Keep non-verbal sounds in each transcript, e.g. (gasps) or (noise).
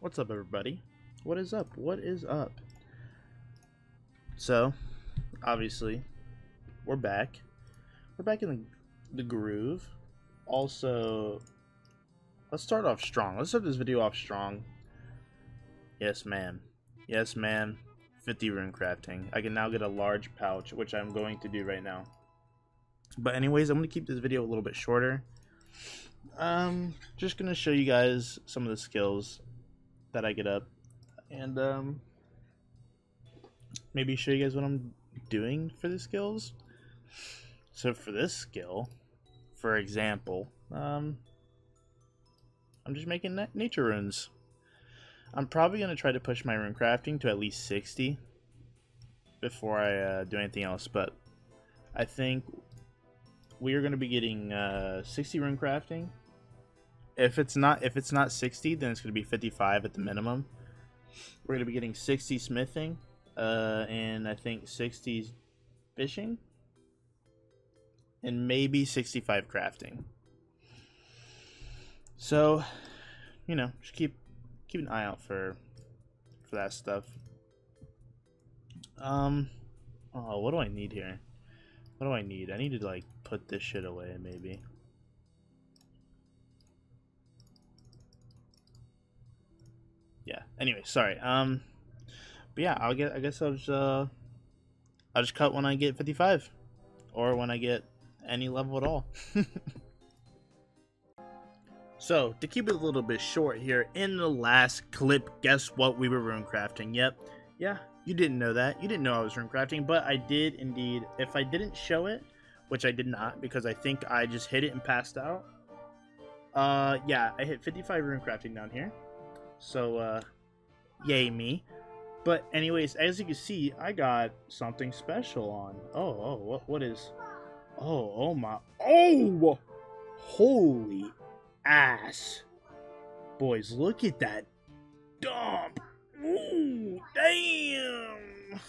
What's up, everybody? What is up? What is up? So, obviously, we're back. We're back in the, the groove. Also, let's start off strong. Let's start this video off strong. Yes, ma'am. Yes, ma'am. 50 rune crafting. I can now get a large pouch, which I'm going to do right now. But anyways, I'm going to keep this video a little bit shorter. Um, just going to show you guys some of the skills that I get up. And, um, maybe show you guys what I'm doing for the skills. So for this skill, for example, um, I'm just making na nature runes. I'm probably going to try to push my rune crafting to at least 60 before I uh, do anything else, but I think we are going to be getting uh, 60 rune crafting. If it's not if it's not 60, then it's going to be 55 at the minimum. We're going to be getting 60 smithing, uh, and I think 60 fishing, and maybe 65 crafting. So, you know, just keep keep an eye out for for that stuff. Um, oh, what do I need here? What do I need? I need to like put this shit away, maybe. Anyway, sorry. Um, but yeah, I'll get. I guess I'll just uh, I'll just cut when I get 55, or when I get any level at all. (laughs) So, to keep it a little bit short here, in the last clip, guess what we were rune crafting? Yep, yeah, you didn't know that. You didn't know I was rune crafting, but I did indeed. If I didn't show it, which I did not, because I think I just hit it and passed out. Uh, yeah, I hit 55 rune crafting down here. So, uh, yay me. But anyways, as you can see, I got something special on. Oh, oh, what, what is... Oh, oh my... Oh! Holy ass. Boys, look at that dump. Ooh, damn.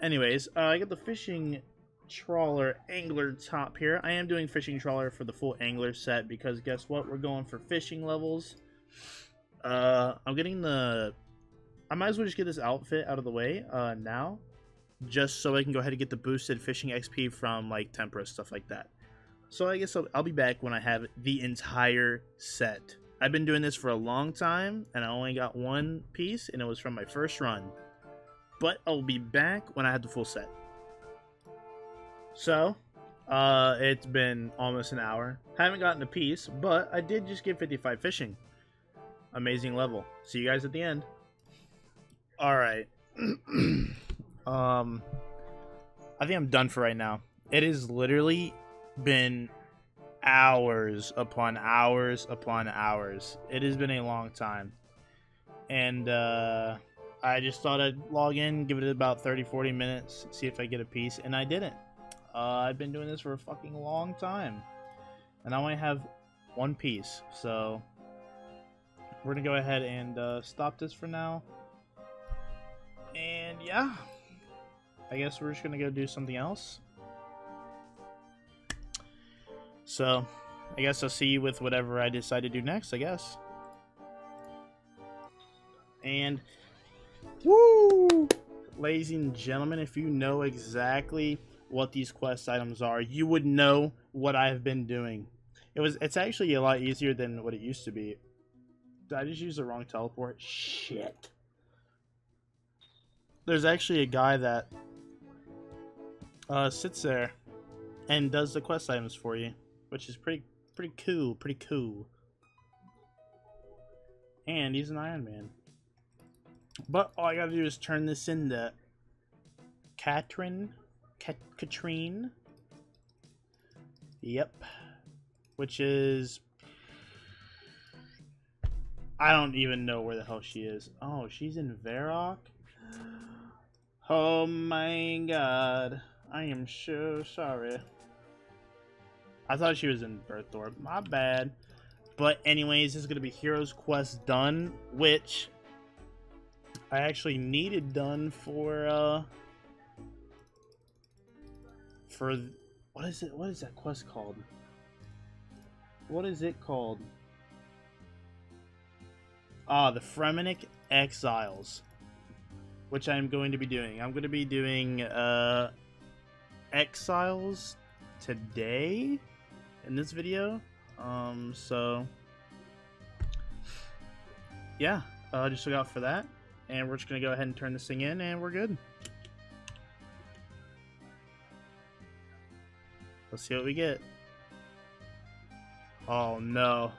Anyways, uh, I got the fishing trawler angler top here. I am doing fishing trawler for the full angler set because guess what? We're going for fishing levels. Uh, I'm getting the... I might as well just get this outfit out of the way uh, now. Just so I can go ahead and get the boosted fishing XP from like Tempoross, stuff like that. So I guess I'll, I'll, be back when I have the entire set. I've been doing this for a long time, and I only got one piece, and it was from my first run. But I'll be back when I have the full set. So, uh, it's been almost an hour. Haven't gotten a piece, but I did just get 55 fishing. Amazing level. See you guys at the end. Alright. (clears throat) um, I think I'm done for right now. It has literally been hours upon hours upon hours. It has been a long time. And uh, I just thought I'd log in, give it about 30 40 minutes, see if I get a piece, and I didn't. Uh, I've been doing this for a fucking long time. And I only have one piece, so we're gonna go ahead and uh, stop this for now. Yeah, I guess we're just gonna go do something else. So, I guess I'll see you with whatever I decide to do next, I guess. And, woo! Ladies and gentlemen, if you know exactly what these quest items are, you would know what I've been doing. It was, it's actually a lot easier than what it used to be. Did I just use the wrong teleport? Shit. There's actually a guy that uh, sits there and does the quest items for you which is pretty pretty cool, pretty cool. And he's an Iron Man. But all I gotta do is turn this into Katrin, Kat Katrine. Yep. Which is I don't even know where the hell she is. Oh, she's in Varrock? Oh my god. I am so sorry. I thought she was in Burthorpe. My bad. But anyways, this is going to be Hero's Quest done, which I actually needed done for, uh, for, what is it, what is that quest called? What is it called? Ah, the Fremennik Exiles, which I'm going to be doing. I'm going to be doing uh, Exiles today in this video. Um, so yeah, uh, just look out for that. And we're just going to go ahead and turn this thing in, and we're good. Let's see what we get. Oh, no.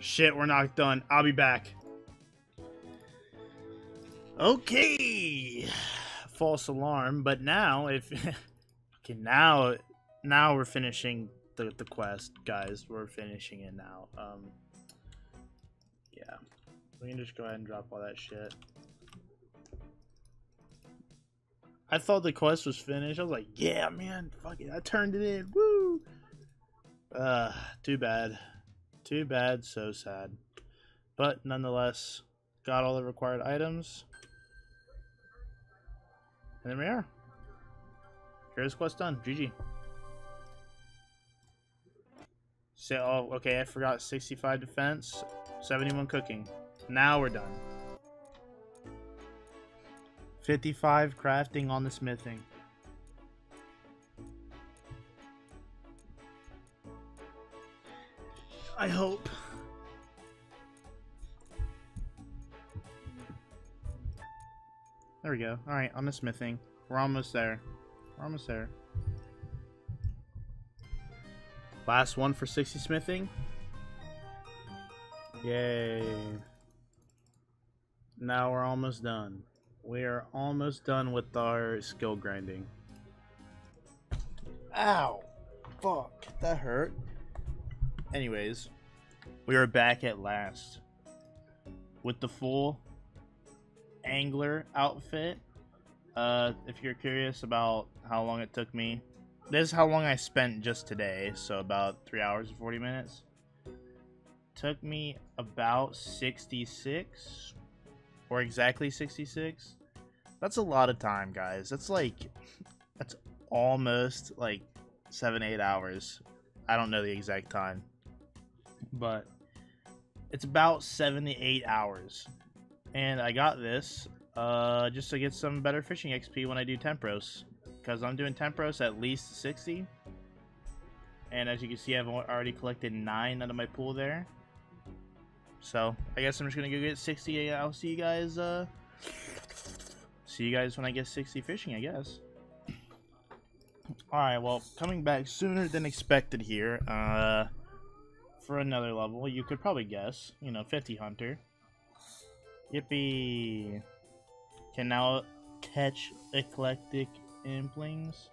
Shit, we're not done. I'll be back. Okay. False alarm, but now if (laughs) okay, now now we're finishing the the quest, guys. We're finishing it now. Um yeah. We can just go ahead and drop all that shit. I thought the quest was finished. I was like, yeah, man, fuck it. I turned it in. Woo! Uh, too bad. Too bad, so sad. But nonetheless, got all the required items. And there we are. Hero's Quest done. GG. So, oh, okay, I forgot 65 defense, 71 cooking. Now we're done. 55 crafting on the smithing. I hope. There we go. Alright, on the smithing. We're almost there. We're almost there. Last one for 60 smithing. Yay. Now we're almost done. We are almost done with our skill grinding. Ow! Fuck, that hurt. Anyways, we are back at last with the full angler outfit. Uh, if you're curious about how long it took me, this is how long I spent just today, so about 3 hours and 40 minutes. Took me about 66, or exactly 66. That's a lot of time, guys. That's like, that's almost like 7, 8 hours. I don't know the exact time. But it's about 7 to 8 hours. And I got this uh, just to get some better fishing XP when I do Tempoross. Because I'm doing Tempoross at least 60. And as you can see, I've already collected 9 out of my pool there. So, I guess I'm just going to go get 60. I'll see you guys, uh... See you guys when I get 60 fishing, I guess. Alright, well, coming back sooner than expected here. Uh for another level. You could probably guess. You know, 50 Hunter. Yippee! Can now catch eclectic implings.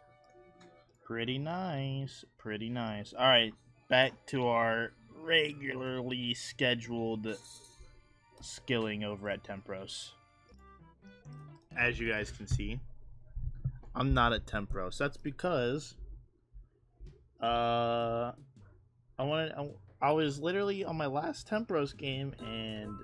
Pretty nice. Pretty nice. Alright, back to our regularly scheduled skilling over at Tempoross. As you guys can see, I'm not at Tempoross. That's because uh I wanted I, I was literally on my last Tempoross game and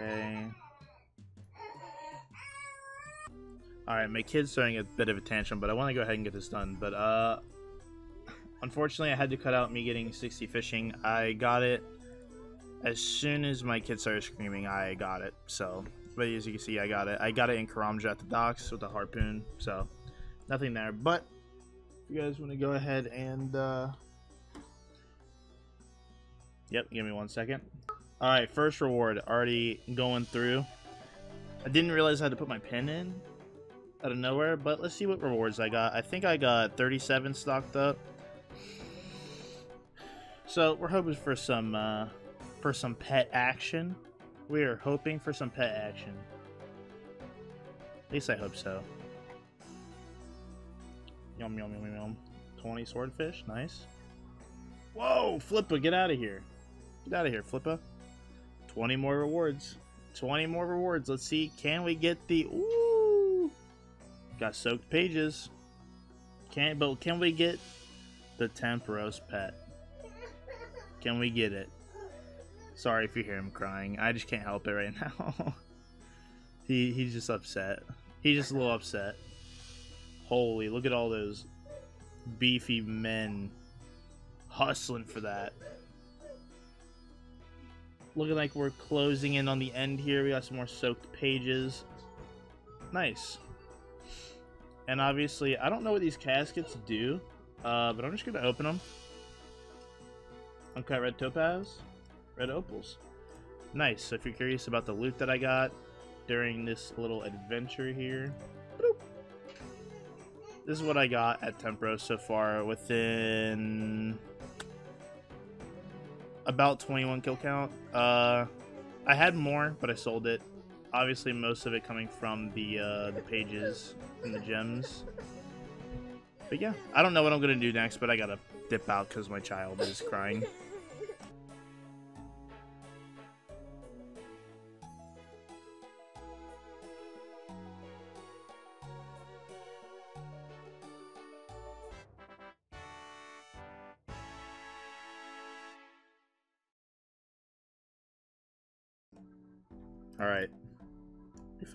Okay. Alright, my kid's throwing a bit of a tantrum, but I want to go ahead and get this done. But, uh, unfortunately, I had to cut out me getting 60 fishing. I got it as soon as my kid started screaming, I got it. So, but as you can see, I got it. I got it in Karamja at the docks with the harpoon, so nothing there. But if you guys want to go ahead and, uh... Yep, give me one second. Alright, first reward, already going through. I didn't realize I had to put my pin in out of nowhere, but let's see what rewards I got. I think I got 37 stocked up. So, we're hoping for some, uh, for some pet action. We are hoping for some pet action. At least I hope so. Yum, yum, yum, yum. 20 swordfish. Nice. Whoa! Flippa, get out of here. Get out of here, Flippa. 20 more rewards. 20 more rewards. Let's see. Can we get the... Ooh! Got soaked pages. Can't, but can we get the Tempoross pet? Can we get it? Sorry if you hear him crying. I just can't help it right (laughs) now. he he's just upset. He's just a little upset. Holy, look at all those beefy men hustling for that. Looking like we're closing in on the end here. We got some more soaked pages. Nice. And obviously, I don't know what these caskets do, uh, but I'm just going to open them. Uncut red topaz, red opals. Nice. So if you're curious about the loot that I got during this little adventure here, this is what I got at Tempoross so far within about 21 kill count. Uh, I had more, but I sold it. Obviously, most of it coming from the uh, the pages and the gems. But yeah, I don't know what I'm gonna do next, but I gotta dip out because my child is crying.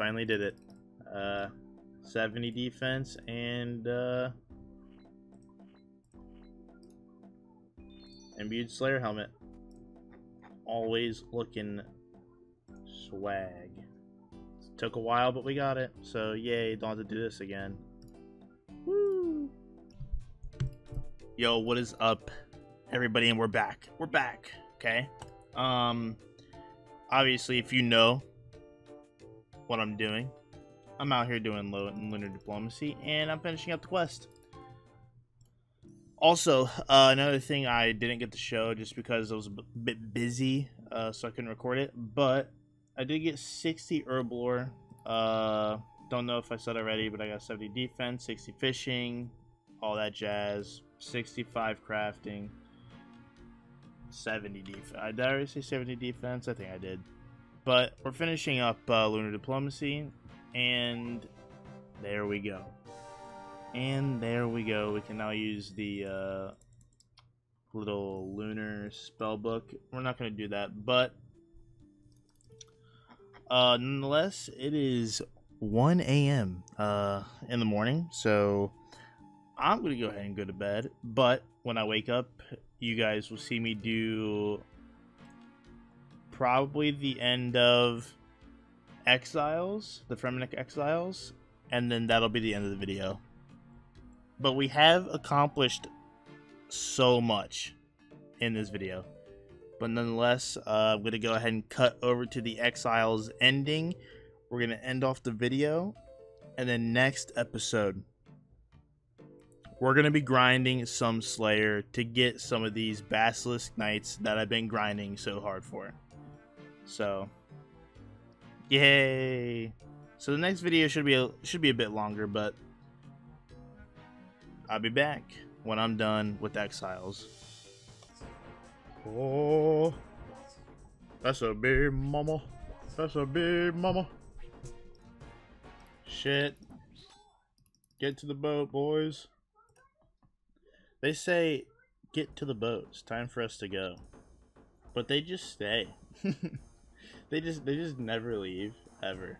Finally did it. Uh, 70 defense and, uh... Imbued Slayer helmet. Always looking swag. Took a while, but we got it. So, yay, don't have to do this again. Woo! Yo, what is up, everybody? And we're back. We're back, okay? Um, obviously, if you know what I'm doing. I'm out here doing low lunar diplomacy, and I'm finishing up the quest. Also, uh, another thing I didn't get to show just because I was a bit busy, uh, so I couldn't record it. But I did get 60 herb lore. Uh, don't know if I said already, but I got 70 defense, 60 fishing, all that jazz, 65 crafting, 70 defense. Did I already say 70 defense? I think I did. But we're finishing up uh, Lunar Diplomacy, and there we go. And there we go. We can now use the uh, little lunar spell book. We're not going to do that, but uh, nonetheless, it is 1 a.m. Uh, in the morning, so I'm going to go ahead and go to bed. But when I wake up, you guys will see me do probably the end of Exiles, the Fremennik Exiles, and then that'll be the end of the video. But we have accomplished so much in this video. But nonetheless, uh, I'm going to go ahead and cut over to the Exiles ending. We're going to end off the video. And then next episode, we're going to be grinding some Slayer to get some of these Basilisk Knights that I've been grinding so hard for. So, yay! So the next video should be a, should be a bit longer, but I'll be back when I'm done with Exiles. Oh, that's a big mama. That's a big mama. Shit. Get to the boat, boys. They say, get to the boat. It's time for us to go. But they just stay. (laughs) They just they just never leave ever.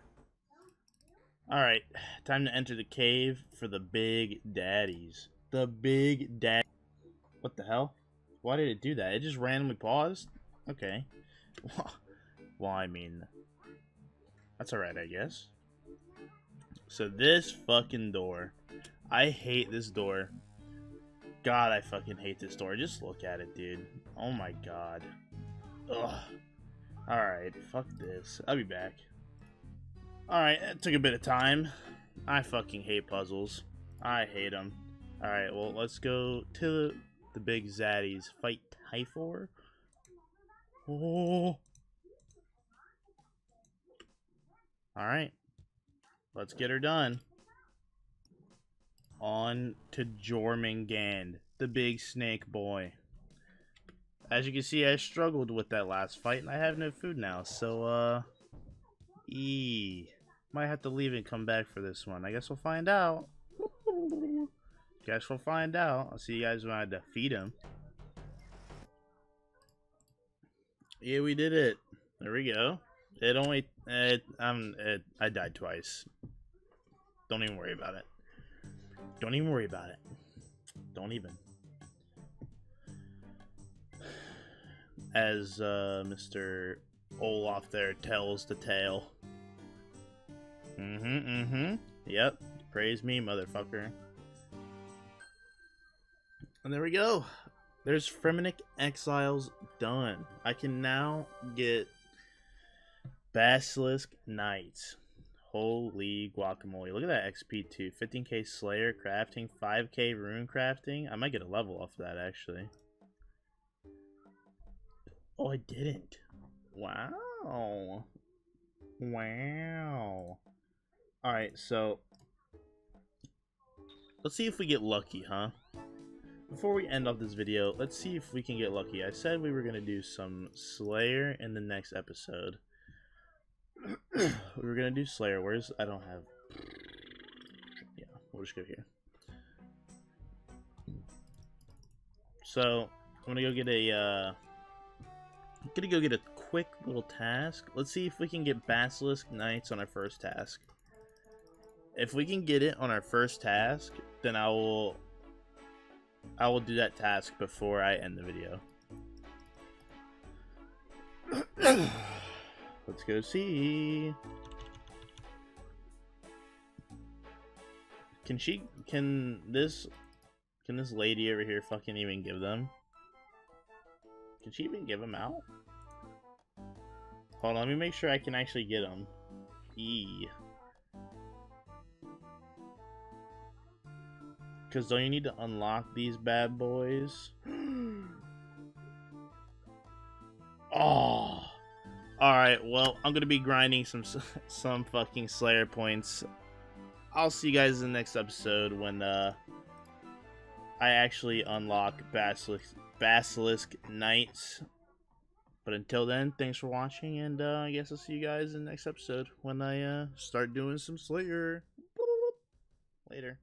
All right, time to enter the cave for the big daddies. The big dad. What the hell? Why did it do that? It just randomly paused. Okay. (laughs) well, I mean, that's alright, I guess. So this fucking door, I hate this door. God, I fucking hate this door. Just look at it, dude. Oh my god. Ugh. Alright, fuck this. I'll be back. Alright, it took a bit of time. I fucking hate puzzles. I hate them. Alright, well, let's go to the big zaddies. Fight Typhor? Oh. Alright. Let's get her done. On to Jormungand, the big snake boy. As you can see, I struggled with that last fight, and I have no food now, so, uh... E. Might have to leave and come back for this one. I guess we'll find out. Guess we'll find out. I'll see you guys when I defeat him. Yeah, we did it. There we go. It only... It, um, it, I died twice. Don't even worry about it. Don't even worry about it. Don't even. As uh, Mr. Olaf there tells the tale. Mm-hmm, mm-hmm. Yep. Praise me, motherfucker. And there we go. There's Fremennik Exiles done. I can now get Basilisk Knights. Holy guacamole. Look at that XP too. 15k Slayer crafting, 5k rune crafting. I might get a level off of that actually. Oh, I didn't. Wow. Wow. Alright, so let's see if we get lucky, huh? Before we end off this video, let's see if we can get lucky. I said we were going to do some Slayer in the next episode. (clears throat) we were going to do Slayer. Where's... I don't have... Yeah, we'll just go here. So, I'm going to go get a... Uh, To go get a quick little task. Let's see if we can get Basilisk Knights on our first task. If we can get it on our first task, then I will I will do that task before I end the video. (coughs) Let's go see. Can she, can this, can this lady over here fucking even give them? Can she even give them out? Hold on, let me make sure I can actually get them. E. Because don't you need to unlock these bad boys? (gasps) oh. Alright, well, I'm going to be grinding some (laughs) some fucking Slayer points. I'll see you guys in the next episode when uh, I actually unlock Basilisk, Basilisk Knights. But until then, thanks for watching, and uh, I guess I'll see you guys in the next episode when I uh, start doing some Slayer. Later.